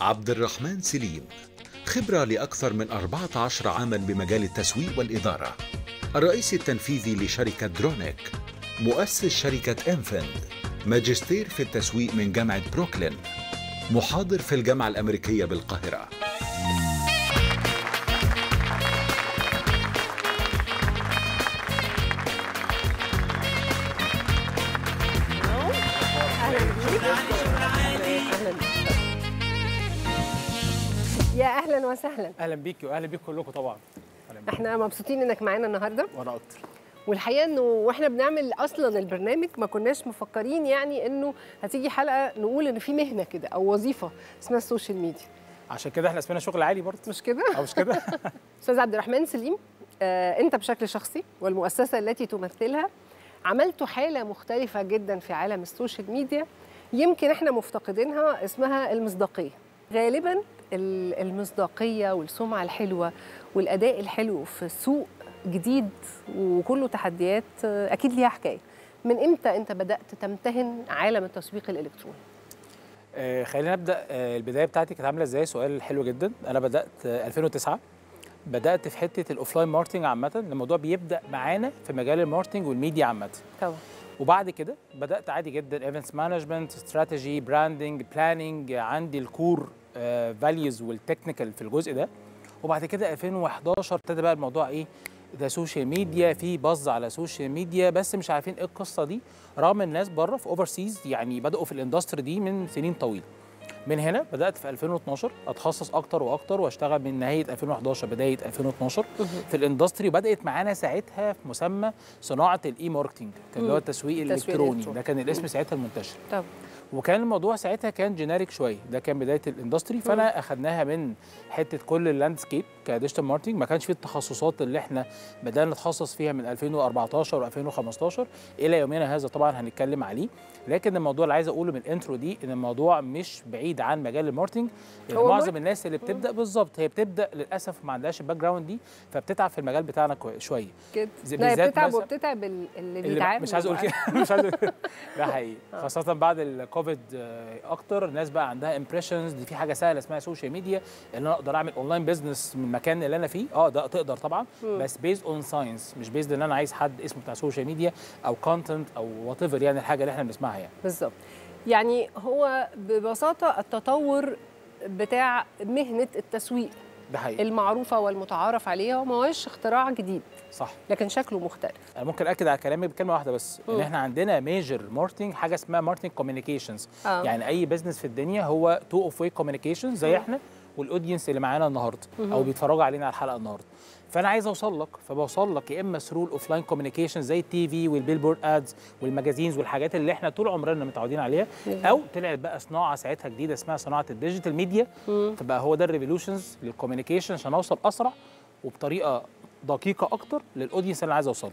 عبد الرحمن سليم خبرة لأكثر من 14 عاما بمجال التسويق والإدارة. الرئيس التنفيذي لشركة درونيك مؤسس شركة انفند ماجستير في التسويق من جامعة بروكلين محاضر في الجامعة الأمريكية بالقاهرة. يا أهلا وسهلا. أهلا بيكي واهلا بيكم كلكم طبعا. بيكم. إحنا مبسوطين إنك معانا النهارده. وأنا أكتر. والحقيقة إنه وإحنا بنعمل أصلا البرنامج ما كناش مفكرين يعني إنه هتيجي حلقة نقول إن في مهنة كده أو وظيفة اسمها ال social media. عشان كده إحنا اسمنا شغل عالي برضه. مش كده؟ أو مش كده؟ أستاذ عبد الرحمن سليم آه، أنت بشكل شخصي والمؤسسة التي تمثلها عملتوا حالة مختلفة جدا في عالم ال social media يمكن إحنا مفتقدينها اسمها المصداقية. غالبا ال- المصداقية والسمعة الحلوة والأداء الحلو في سوق جديد وكله تحديات آه، أكيد ليها حكاية. من إمتى أنت بدأت تمتهن عالم التسويق الإلكتروني؟ آه خلينا نبدأ. آه البداية بتاعتي كانت عاملة إزاي؟ سؤال حلو جدا. أنا بدأت آه 2009 بدأت في حتة ال offline marketing عامة. الموضوع بيبدأ معانا في مجال ال marketing وال media عامة. طبعا. وبعد كده بدأت عادي جدا. events management strategy branding planning عندي ال core values وال technical في الجزء ده. وبعد كده 2011 ابتدى بقى الموضوع إيه ده social media في buzz على social media بس مش عارفين إيه القصة دي. رغم الناس بره في overseas يعني بدأوا في ال industry دي من سنين طويلة. من هنا بدأت في 2012 أتخصص أكتر وأكتر وأشتغل من نهايه 2011 بداية 2012 في ال industry وبدات معانا ساعتها في مسمى صناعة ال e-marketing كان اللي هو. التسويق الإلكتروني. ده كان الاسم ساعتها المنتشر. طبعا وكان الموضوع ساعتها كان generic شوية. ده كان بداية ال industry فأنا أخدناها من حتة كل ال landscape ك digital marketing ما كانش فيه التخصصات اللي إحنا بدأنا نتخصص فيها من 2014 و2015 إلى يومنا هذا طبعا هنتكلم عليه. لكن الموضوع اللي عايز أقوله من ال intro دي إن الموضوع مش بعيد عن مجال ال marketing معظم الناس اللي بتبدأ بالظبط هي بتبدأ للأسف ما عندهاش ال background دي فبتتعب في المجال بتاعنا شوية. كده لا بتتعب وبتتعب ال- اللي بيتعب مش عايز أقول كده مش عايز ده حقيقي. خاصة بعد الكوفيد آه، أكتر. الناس بقى عندها impressions دي في حاجة سهلة اسمها social media إن أنا أقدر أعمل online business من المكان اللي أنا فيه. آه ده تقدر طبعا. بس based on science مش based إن أنا عايز حد اسمه بتاع social media أو content أو whatever يعني الحاجة اللي إحنا بنسمعها يعني. بالظبط. يعني هو ببساطة التطور بتاع مهنة التسويق. ده حقيقي. المعروفة والمتعارف عليها وما هوش اختراع جديد. صح. لكن شكله مختلف. أنا ممكن أكد على كلامي بكلمة واحدة بس إن مم. إحنا عندنا major marketing حاجة اسمها marketing communications آه. يعني أي business في الدنيا هو two-way communication زي إحنا. وال audience اللي معانا النهارده أو بيتفرجوا علينا على الحلقة النهارده. فأنا عايز أوصل لك فبوصل لك يا إما through ال offline communication زي ال TV وال billboard ads وال magazines والحاجات اللي إحنا طول عمرنا متعودين عليها أو طلعت بقى صناعة ساعتها جديدة اسمها صناعة ال digital media. فبقى هو ده ال revolutions لل communication عشان أوصل أسرع وبطريقة دقيقة أكتر لل audience اللي أنا عايز اوصله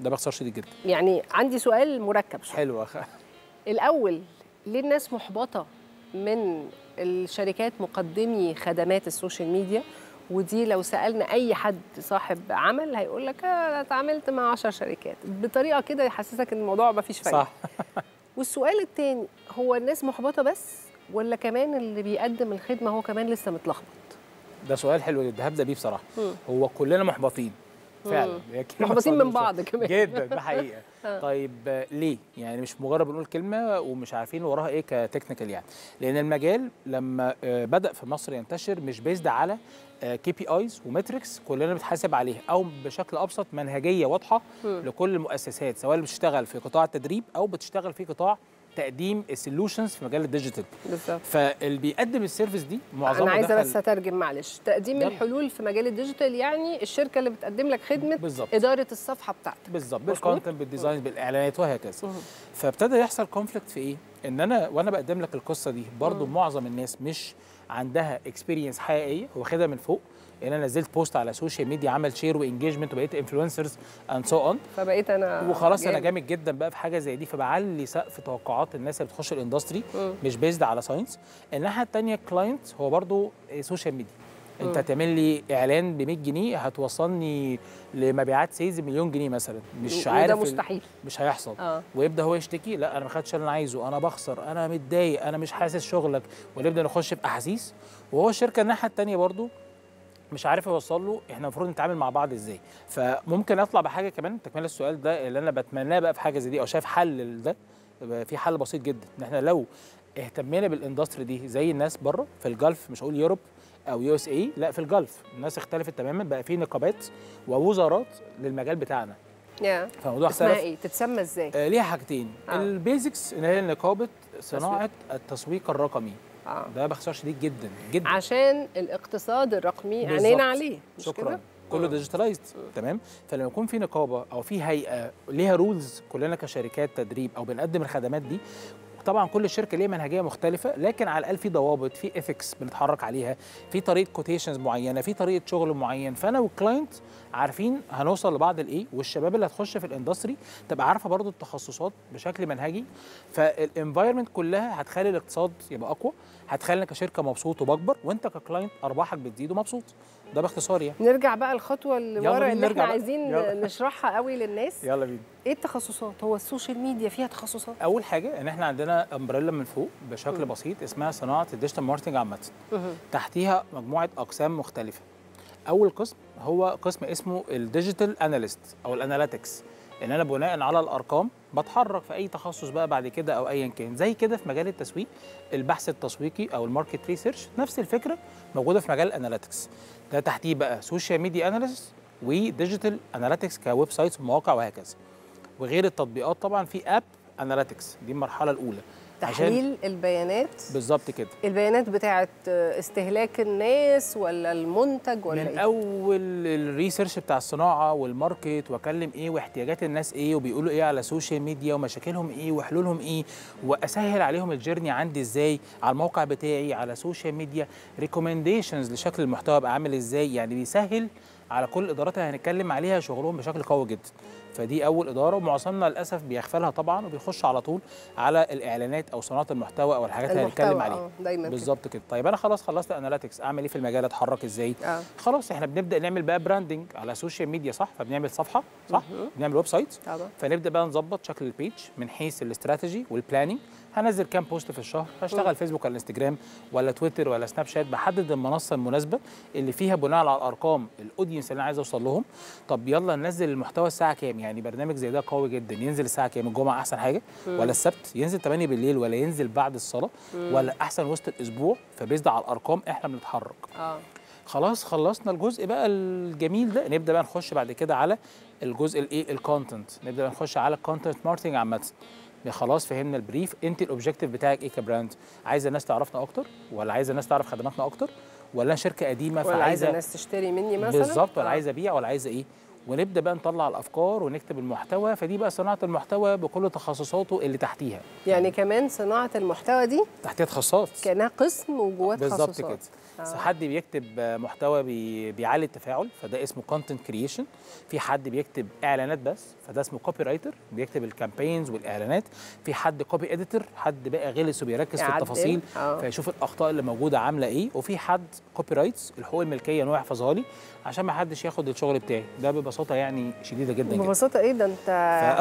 ده باختصار شديد جدا. يعني عندي سؤال مركب شوية. حلو أخ... الأول ليه الناس محبطة من الشركات مقدمي خدمات ال social media ودي لو سألنا أي حد صاحب عمل هيقول لك أنا اتعاملت مع 10 شركات. بطريقة كده يحسسك إن الموضوع ما فيش فايدة. صح. والسؤال التاني هو الناس محبطة بس ولا كمان اللي بيقدم الخدمة هو كمان لسه متلخبط؟ ده سؤال حلو جدا. هبدأ بيه بصراحة. هو كلنا محبطين. فعلا. محبطين من بعض. كمان. جدا ده حقيقة. طيب آه، ليه؟ يعني مش مجرد بنقول كلمة ومش عارفين وراها إيه ك technical يعني. لأن المجال لما آه، بدأ في مصر ينتشر مش based على KPIs و metrics كلنا بنتحاسب عليها أو بشكل أبسط منهجية واضحة لكل المؤسسات سواء اللي بتشتغل في قطاع التدريب أو بتشتغل في قطاع تقديم ال solutions في مجال ال digital بالظبط. فاللي بيقدم ال service دي معظمها أنا عايزة دخل- بس اترجم معلش. تقديم يلا. الحلول في مجال ال digital يعني الشركة اللي بتقدم لك خدمة بالظبط. إدارة الصفحة بتاعتك. بالظبط؟ بال content بال design بالإعلانات وهكذا. فابتدى يحصل conflict في إيه؟ إن أنا وأنا بقدم لك القصة دي برضو معظم الناس مش عندها experience حقيقية واخدها من فوق. إن أنا نزلت post على ال social media عمل share و engagement وبقيت influencers and so on فبقيت أنا وخلاص أنا جامد. جدا بقى في حاجة زي دي فبعلي سقف توقعات الناس اللي بتخش ال industry مش based على science الناحية الثانية client هو برضو social media أنت هتعمل لي إعلان ب 100 جنيه هتوصلني لمبيعات sales مليون جنيه مثلا. مش عارف ال- مستحيل. مش هيحصل. آه. ويبدأ هو يشتكي لا أنا ما خدتش اللي أنا عايزه أنا بخسر أنا متضايق أنا مش حاسس شغلك. ونبدأ نخش في أحاسيس. وهو الشركة الناحية الثانية برضو مش عارف يوصل له إحنا المفروض نتعامل مع بعض إزاي. فممكن اطلع بحاجة كمان تكملة السؤال ده اللي أنا بتمناه بقى في حاجة زي دي أو شايف حل لده في حل بسيط جدا. إن إحنا لو اهتمينا بال industry دي زي الناس بره في ال Gulf مش هقول Europe أو USA لأ في ال Gulf الناس اختلفت تماما بقى في نقابات ووزارات للمجال بتاعنا. يا فالموضوع اختلف. إيه تتسمى إزاي؟ آه، ليها حاجتين. آه. البيزكس اللي هي نقابة صناعة التسويق الرقمي. آه ده باختصار شديد جدا جدا عشان الاقتصاد الرقمي. عينينا عليه مش شكرا كده؟ كله آه. digitalized تمام فلما يكون في نقابة أو في هيئة ليها rules كلنا كشركات تدريب أو بنقدم الخدمات دي طبعا كل شركة ليها منهجية مختلفة لكن على الأقل في ضوابط في ethics بنتحرك عليها في طريقة quotations معينة في طريقة شغل معين. فأنا وال client عارفين هنوصل لبعض الايه والشباب اللي هتخش في ال industry تبقى عارفة برضو التخصصات بشكل منهجي. فال environment كلها هتخلي الاقتصاد يبقى أقوى. هتخلينا كشركة مبسوط وبكبر وانت ك client أرباحك بتزيد ومبسوط. ده باختصار يعني. نرجع بقى الخطوة اللي ورا اللي إحنا. عايزين يلا. نشرحها قوي للناس. يلا بينا. إيه التخصصات؟ هو ال social media فيها تخصصات؟ أول حاجة إن إحنا عندنا umbrella من فوق بشكل بسيط اسمها صناعة ال digital marketing عامة. تحتيها مجموعة أقسام مختلفة. أول قسم هو قسم اسمه ال digital analyst أو ال analytics إن أنا بناء على الأرقام بتحرك في أي تخصص بقى بعد كده أو ايا كان. زي كده في مجال التسويق البحث التسويقي أو ال market research نفس الفكرة موجودة في مجال ال analytics. ده تحتيه بقى social media analyst و digital analytics ك websites ومواقع وهكذا. وغير التطبيقات طبعا في app analytics دي المرحلة الأولى. تحليل البيانات. بالظبط كده. البيانات بتاعت استهلاك الناس ولا المنتج ولا من إيه؟ أول ال research بتاع الصناعة وال market وأكلم إيه واحتياجات الناس إيه وبيقولوا إيه على ال social media ومشاكلهم إيه وحلولهم إيه وأسهل عليهم ال journey عندي إزاي على الموقع بتاعي على ال social media recommendations لشكل المحتوى بقى عامل إزاي؟ يعني بيسهل على كل الادارات اللي هنتكلم عليها شغلهم بشكل قوي جدا. فدي أول إدارة ومعظمنا للأسف بيغفلها طبعا وبيخش على طول على الإعلانات أو صناعة المحتوى أو الحاجات اللي هنتكلم عليها. آه، دايما. بالظبط كده. طيب أنا خلاص خلصت analytics أعمل إيه في المجال؟ أتحرك إزاي؟ آه. خلاص إحنا بنبدأ نعمل بقى branding على ال social media صح؟ فبنعمل صفحة صح؟ بنعمل website طبعا. فنبدأ بقى نظبط شكل ال page من حيث ال strategy وال planning هنزل كام post في الشهر؟ هشتغل فيسبوك ولا انستجرام ولا تويتر ولا سناب شات بحدد المنصة المناسبة اللي فيها بناء على الأرقام ال audience اللي أنا عايز أوصل لهم. طب يلا ننزل المحتوى الساعة كام؟ يعني برنامج زي ده قوي جدا. ينزل الساعة كام؟ الجمعة أحسن حاجة؟ ولا السبت؟ ينزل 8 بالليل ولا ينزل بعد الصلاة؟ ولا أحسن وسط الأسبوع؟ ف based على الأرقام إحنا بنتحرك. آه. خلاص خلصنا الجزء بقى الجميل ده. نبدأ بقى نخش بعد كده على الجزء الإيه؟ ال content نبدأ بقى نخش على ال content marketing عامة. خلاص فهمنا ال brief أنت ال objective بتاعك إيه ك brand؟ عايزة الناس تعرفنا أكتر؟ ولا عايزة الناس تعرف خدماتنا أكتر؟ ولا شركة قديمة ولا عايزة فعايزة الناس تشتري مني مثلا؟ بالظبط. ولا آه. عايزة أبيع؟ ولا عايزة إيه؟ ونبدأ بقى نطلع الأفكار ونكتب المحتوى فدي بقى صناعة المحتوى بكل تخصصاته اللي تحتيها. يعني كمان صناعة المحتوى دي تحتيها تخصصات كأنها قسم وجواه بالظبط تخصصات. كده آه. حد بيكتب محتوى بي... بيعلي التفاعل فده اسمه content creation في حد بيكتب إعلانات بس فده اسمه copywriter بيكتب ال campaigns والإعلانات. في حد copy editor حد بقى غلس وبيركز في. التفاصيل آه. فيشوف الأخطاء اللي موجودة عاملة إيه. وفي حد copyrights الحقوق الملكية ان هو يحفظها لي عشان ما حدش ياخد الشغل بتاعي. ده ببساطة يعني شديدة جدا جدا. ببساطة إيه؟ ده أنت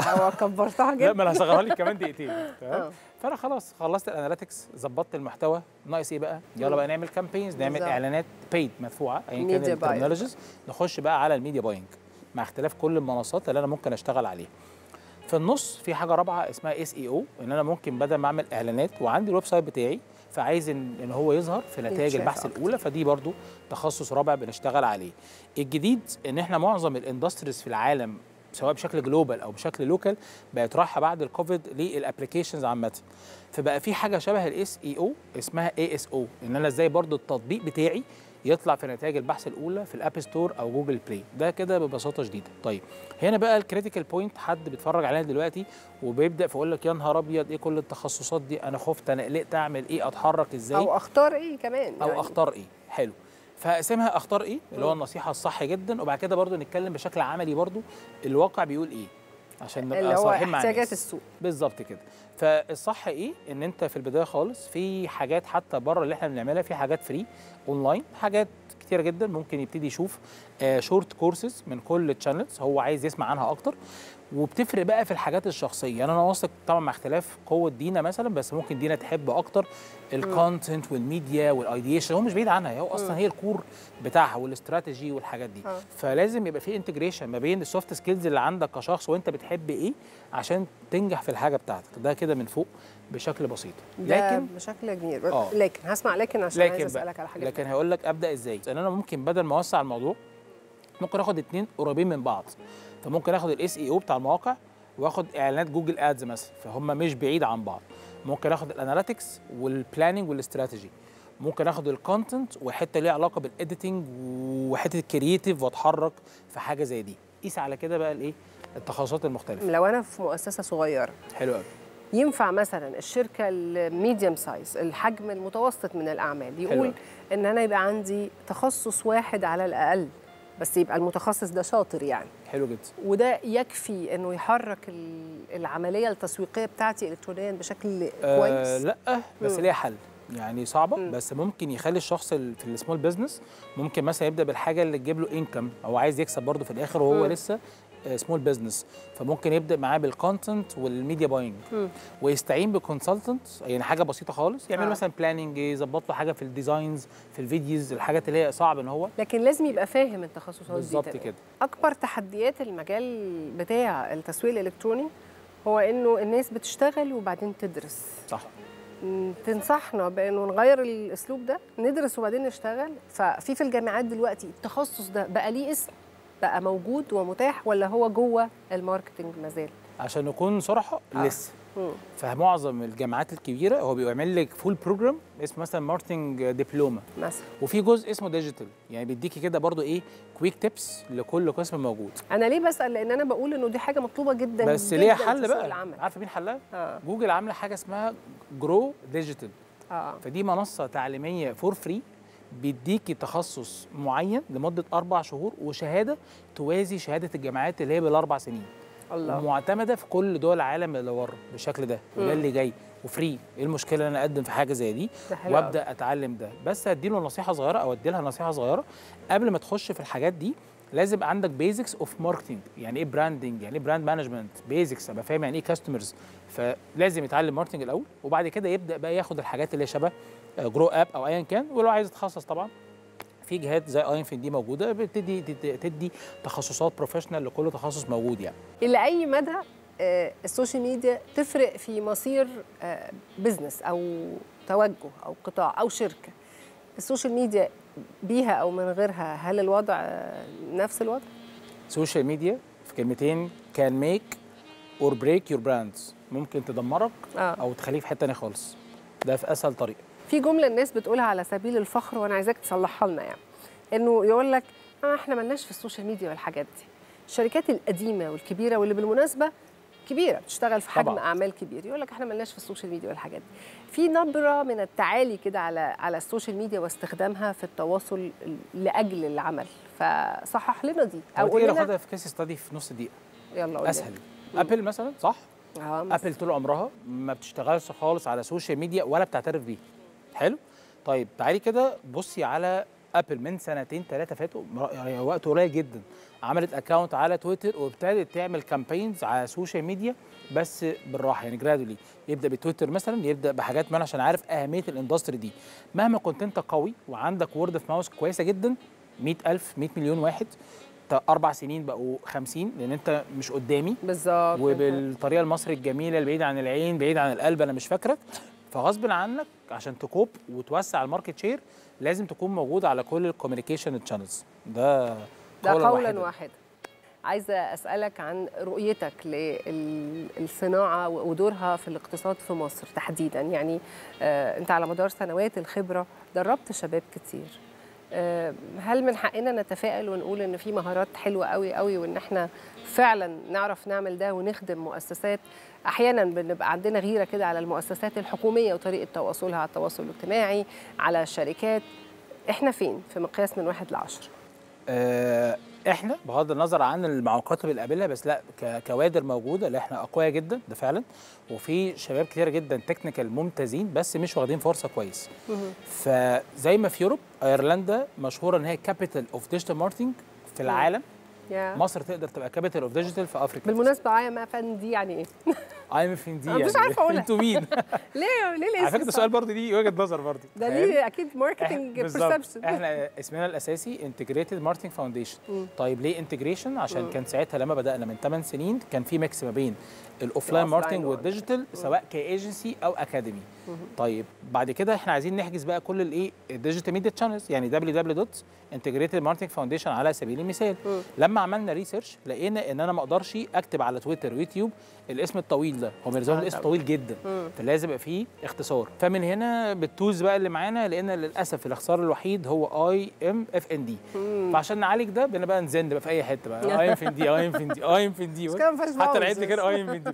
هو كبرتها لا جدا ما أنا هصغرها لك كمان دقيقتين آه. تمام فأنا خلاص خلصت ال analytics ظبطت المحتوى ناقص إيه بقى؟ يلا بقى نعمل campaigns نعمل بالظبط. إعلانات paid مدفوعة ايا كان buying. ال terminologies نخش بقى على ال media buying مع اختلاف كل المنصات اللي أنا ممكن أشتغل عليها. في النص في حاجة رابعة اسمها SEO إن أنا ممكن بدل ما أعمل إعلانات وعندي ال website بتاعي فعايز ان إن هو يظهر في نتائج البحث أكتر. الأولى فدي برضو تخصص رابع بنشتغل عليه الجديد إن إحنا معظم ال industries في العالم سواء بشكل global أو بشكل local بقت رايحة بعد الكوفيد للابلكيشنز عامة فبقى في حاجة شبه ال SEO اسمها ASO إن أنا إزاي برضو التطبيق بتاعي يطلع في نتائج البحث الأولى في ال App Store أو Google Play. ده كده ببساطة شديدة. طيب هنا بقى ال critical point حد بيتفرج علينا دلوقتي وبيبدأ فيقول لك يا نهار أبيض إيه كل التخصصات دي؟ أنا خفت أنا قلقت أعمل إيه؟ أتحرك إزاي؟ أو أختار إيه كمان أو يعني. أختار إيه؟ حلو. فاقسمها أختار إيه؟ اللي هو النصيحة الصح جدا. وبعد كده برضو نتكلم بشكل عملي برضو. الواقع بيقول إيه؟ عشان نبقى اللي هو صريحين مع احتياجات. السوق. بالظبط كده. فالصح إيه؟ ان انت في البداية خالص في حاجات حتى بره اللي إحنا بنعملها في حاجات free online حاجات كتيرة جدا ممكن يبتدي يشوف short courses من كل ال channels هو عايز يسمع عنها أكتر. وبتفرق بقى في الحاجات الشخصية. يعني أنا واثق طبعا مع اختلاف قوة دينا مثلا بس ممكن دينا تحب أكتر ال content وال media وال edition هو مش بعيد عنها هو أصلا هي ال core بتاعها والاستراتيجي والحاجات دي. آه. فلازم يبقى في integration ما بين ال soft skills اللي عندك كشخص وأنت بتحب إيه عشان تنجح في الحاجة بتاعتك. ده كده من فوق بشكل بسيط. لكن بشكل كبير. آه. لكن هسمع لكن عشان عايز لكن أسألك بقى على حاجة لكن هقول لك أبدأ إزاي. لأن أنا ممكن بدل ما أوسع الموضوع ممكن آخد اتنين قريبين من بعض. فممكن آخد ال SEO بتاع المواقع وآخد إعلانات Google Ads مثلا فهم مش بعيد عن بعض. ممكن آخد ال analytics وال planning وال strategy. ممكن آخد ال content وحتة ليها علاقة بال editing وحتة ال creative وأتحرك في حاجة زي دي. قيس على كده بقى الإيه؟ التخصصات المختلفة. لو أنا في مؤسسة صغيرة. حلو قوي ينفع مثلا الشركة ال medium size الحجم المتوسط من الأعمال. يقول إن أنا يبقى عندي تخصص واحد على الأقل. بس يبقى المتخصص ده شاطر يعني حلو جدا وده يكفي إنه يحرك ال- العملية التسويقية بتاعتي الكترونيا بشكل آه كويس لأ بس. ليها حل يعني صعبة مم. بس ممكن يخلي الشخص ال- في ال small business ممكن مثلا يبدأ بالحاجة اللي تجيب له income هو عايز يكسب برضه في الآخر وهو مم. لسه small business فممكن يبدأ معاه بال content وال media buying. ويستعين ب consultant يعني حاجة بسيطة خالص. يعمل آه. مثلا planning يظبط له حاجة في ال designs في ال videos الحاجات اللي هي صعب إن هو. لكن لازم يبقى فاهم التخصصات دي بالظبط. كده. أكبر تحديات المجال بتاع التسويق الإلكتروني هو إنه الناس بتشتغل وبعدين تدرس. صح. تنصحنا بإنه نغير الأسلوب ده ندرس وبعدين نشتغل. ففي في الجامعات دلوقتي التخصص ده بقى ليه اسم. بقى موجود ومتاح ولا هو جوه ال marketing مازال؟ عشان نكون صراحة آه. لسه. مم. فمعظم الجامعات الكبيرة هو بيعمل لك full program اسمه مثلا marketing دبلومه مثلا. وفي جزء اسمه digital يعني بيديكي كده برضو إيه quick tips لكل قسم موجود. أنا ليه بسأل؟ لأن أنا بقول إنه دي حاجة مطلوبة جدا بس جداً ليها حل بقى؟ العمل. عارفة مين حلها؟ آه. جوجل عاملة حاجة اسمها Grow Digital آه. فدي منصة تعليمية for free بيديكي تخصص معين لمدة أربع شهور وشهادة توازي شهادة الجامعات اللي هي بالأربع سنين. الله. ومعتمدة في كل دول العالم اللي بره بالشكل ده وده. اللي جاي. و free. إيه المشكلة إن أنا أقدم في حاجة زي دي. وأبدأ أتعلم ده. بس هديله نصيحة صغيرة أو ادي لها نصيحة صغيرة. قبل ما تخش في الحاجات دي لازم عندك basics of marketing يعني إيه branding يعني إيه brand management basics أبقى فاهم يعني إيه customers فلازم يتعلم marketing الأول وبعد كده يبدأ بقى ياخد الحاجات اللي شبه Grow up أو ايا كان ولو عايز يتخصص طبعا. في جهات زي اينفين دي موجودة بتدي تدي, تخصصات professional لكل تخصص موجود يعني. إلى أي مدى آه، ال social media تفرق في مصير آه، business أو توجه أو قطاع أو شركة؟ ال social media بيها أو من غيرها هل الوضع آه، نفس الوضع؟ social media في كلمتين can make or break your brands ممكن تدمرك آه. أو تخليك في حتة تانية خالص. ده في أسهل طريقة. في جملة الناس بتقولها على سبيل الفخر وأنا عايزاك تصلحها لنا يعني. إنه يقول لك آه إحنا ملناش في ال social media والحاجات دي. الشركات القديمة والكبيرة واللي بالمناسبة كبيرة بتشتغل في حجم طبعاً. أعمال كبير. يقول لك إحنا ملناش في ال social media والحاجات دي. في نبرة من التعالي كده على على ال social media واستخدامها في التواصل لأجل العمل. فصحح لنا دي أو قول تيجي لنا. ناخدها في case study في نص دقيقة؟ يلا قول لنا. اسهل. Apple مثلا صح؟ آه. Apple طول عمرها ما بتشتغلش خالص على social media ولا بتعترف بيه. حلو. طيب تعالي كده بصي على Apple من سنتين ثلاثة فاتوا يعني وقت قليل جدا عملت account على تويتر وابتدت تعمل campaigns على ال social media بس بالراحة يعني gradually يبدأ بتويتر مثلا يبدأ بحاجات ما عشان عارف أهمية ال industry دي. مهما كنت أنت قوي وعندك word of mouth كويسة جدا 100000 100 مليون واحد أربع سنين بقوا 50 لأن أنت مش قدامي. بالظبط. وبالطريقة المصري الجميلة البعيده عن العين بعيد عن القلب أنا مش فاكرك. فغصب عنك عشان ت cope وتوسع ال market share لازم تكون موجود على كل ال communication channels ده ده قولا واحدا. واحدا عايزة أسألك عن رؤيتك للصناعة ودورها في الاقتصاد في مصر تحديدا. يعني آه، أنت على مدار سنوات الخبرة دربت شباب كتير. هل من حقنا نتفائل ونقول إن في مهارات حلوة قوي قوي وإن إحنا فعلا نعرف نعمل ده ونخدم مؤسسات؟ أحيانا بنبقى عندنا غيرة كده على المؤسسات الحكومية وطريقة تواصلها على التواصل الاجتماعي على الشركات إحنا فين؟ في مقياس من واحد لعشرة. آه إحنا بغض النظر عن المعوقات اللي بنقابلها بس لا كوادر موجودة اللي إحنا أقوياء جدا ده فعلا. وفي شباب كتير جدا technical ممتازين بس مش واخدين فرصة كويس. فزي ما في Europe أيرلندا مشهورة إن هي capital of digital marketing في العالم. مصر تقدر تبقى capital of digital في أفريقيا. بالمناسبة اي ام اف ان دي يعني إيه؟ IMFND أنا مش يعني. عارفة أقولها. أنتوا مين؟ ليه ليه الاسم على فكرة ده الصعب؟ سؤال برضه ليه وجهة نظر برضه. ده؟ ليه أكيد marketing. perception إحنا اسمنا الأساسي Integrated Marketing Foundation طيب ليه integration عشان كان ساعتها لما بدأنا من 8 سنين كان في mix ما بين ال offline marketing وال- وال digital سواء كايجنسي أو اكاديمي طيب بعد كده إحنا عايزين نحجز بقى كل الايه ال digital media channels يعني www.integratedmarketingfoundation على سبيل المثال. لما عملنا research لقينا إن أنا ما أقدرش أكتب على تويتر ويوتيوب الاسم الطويل ده. هو بالنسبة آه الاسم. طويل جدا. فلازم يبقى فيه اختصار. فمن هنا بال tools بقى اللي معانا لقينا للأسف الاختصار الوحيد هو اي ام اف ان دي فعشان نعالج ده بقينا بقى نزن بقى في أي حتة بقى. IMFND اي ام ان دي اي ام ان دي حتى العد كده. اي ام ان دي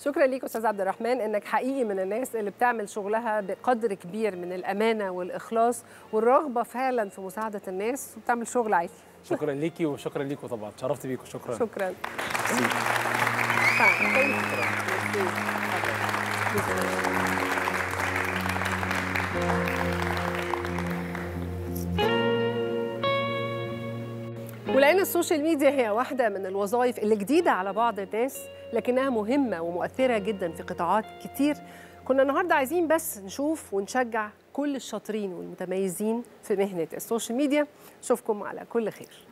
شكرا ليك أستاذ عبد الرحمن إنك حقيقي من الناس اللي بتعمل شغلها بقدر كبير من الأمانة والإخلاص والرغبة فعلا في مساعدة الناس وبتعمل شغل عالي. شكرا ليكي وشكرا ليكم طبعا. شرفت بيكم شكرا. شكرا. ميرسي. ولان ال social media هي واحدة من الوظائف اللي جديدة على بعض الناس لكنها مهمة ومؤثرة جدا في قطاعات كتير. كنا النهارده عايزين بس نشوف ونشجع كل الشاطرين والمتميزين في مهنة ال social media. اشوفكم على كل خير.